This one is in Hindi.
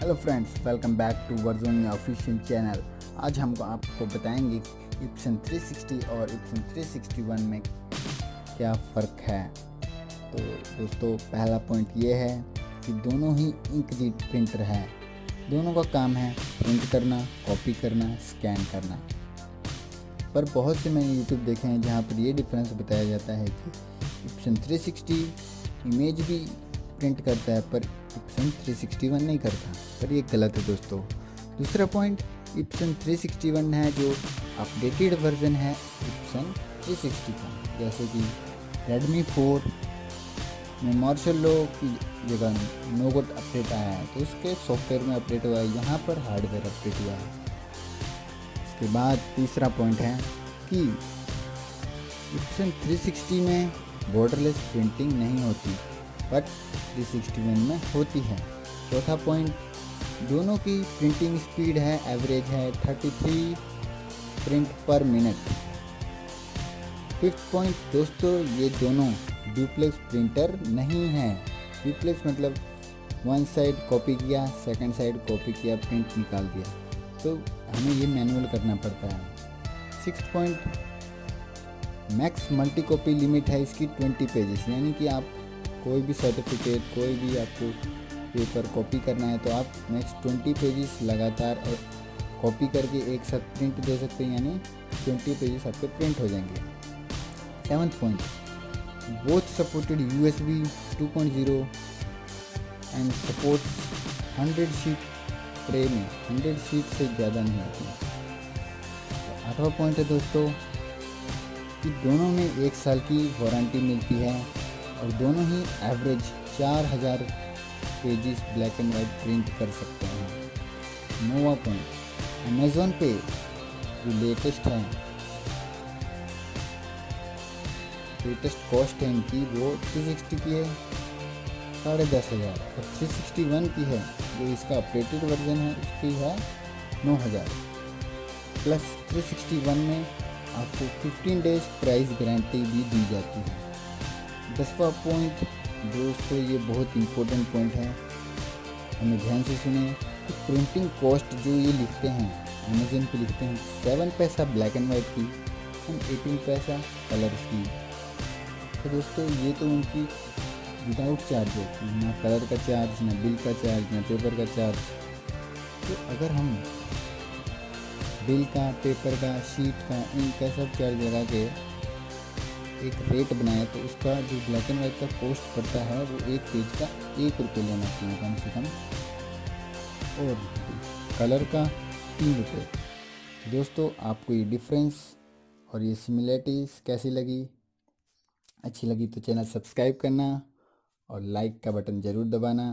Hello friends welcome back to वर्जोन official channel आज हम आपको बताएँगे कि इप्सन 360 और इप्सन 361 में क्या फ़र्क है। तो दोस्तों, पहला पॉइंट ये है कि दोनों ही इंकजेट प्रिंटर है। दोनों का काम है प्रिंट करना कॉपी करना स्कैन करना। पर बहुत से मैंने यूट्यूब देखे हैं जहाँ पर ये डिफरेंस बताया जाता है कि इप्सन 360 इमेज भी प्रिंट करता है, पर इप्सन 361 नहीं करता। पर ये गलत है दोस्तों। दूसरा पॉइंट इप्सन 361 है जो अपडेटेड वर्जन है इप्सन 360 का जैसे कि रेडमी 4 में मार्शल लो की जगह नोगट अपडेट आया है। तो उसके सॉफ्टवेयर में अपडेट हुआ है, यहाँ पर हार्डवेयर अपडेट हुआ है। इसके बाद तीसरा पॉइंट है कि इप्सन 360 में बॉर्डरलेस प्रिंटिंग नहीं होती। बट 361 में होती है। चौथा पॉइंट दोनों की प्रिंटिंग स्पीड है एवरेज है 33 प्रिंट पर मिनट फिफ्थ पॉइंट दोस्तों, ये दोनों डुप्लेक्स प्रिंटर नहीं है। डुप्लेक्स मतलब वन साइड कॉपी किया सेकंड साइड कॉपी किया प्रिंट निकाल दिया। तो हमें ये मैनुअल करना पड़ता है। Six point max multi copy limit है इसकी ट्वेंटी पेजेस यानी कि आप कोई भी सर्टिफिकेट कोई भी आपको पेपर कॉपी करना है तो आप नेक्स्ट ट्वेंटी पेजेस लगातार कॉपी करके एक साथ प्रिंट दे सकते हैं, यानी ट्वेंटी पेजेस आपके प्रिंट हो जाएँगे। Seventh point both supported U S B two point zero and support hundred sheet tray में हंड्रेड शीट से ज़्यादा नहीं आती तो आठवां पॉइंट है दोस्तों, कि दोनों में एक साल की वारंटी मिलती है। और दोनों ही एवरेज चार हज़ार pages black and white print कर सकते हैं। नोवा पॉइंट अमेज़ोन पे जो लेटेस्ट है लेटेस्ट कॉस्ट है इनकी, वो 360 की है, साढ़े दस हज़ार। और 361 की है, जो इसका अपडेटेड वर्जन है, उसकी है नौ हज़ार। प्लस 361 में आपको 15 डेज़ प्राइस गारंटी भी दी जाती है। दसवा पॉइंट दोस्तों, ये बहुत इम्पोर्टेंट पॉइंट है। हमें ध्यान से सुने। कि प्रिंटिंग कॉस्ट जो ये लिखते हैं अमेजन पे लिखते हैं सेवन पैसा ब्लैक एंड वाइट की एंड एटीन पैसा कलर्स की। तो दोस्तों, ये तो उनकी विदाउट चार्ज है ना कलर का चार्ज ना बिल का चार्ज ना पेपर का चार्ज तो अगर हम बिल का पेपर का शीट का इनका सब चार्ज लगा के एक रेट बनाया तो उसका जो ब्लैक एंड वाइट का कॉस्ट पड़ता है, वो एक पेज का एक रुपये लेना चाहिए कम से कम। और कलर का तीन रुपये दोस्तों, आपको ये डिफरेंस और ये सिमिलरिटीज़ कैसी लगी? अच्छी लगी तो चैनल सब्सक्राइब करना और लाइक का बटन ज़रूर दबाना।